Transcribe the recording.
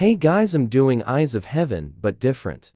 Hey guys I'm doing Eyes of Heaven but different.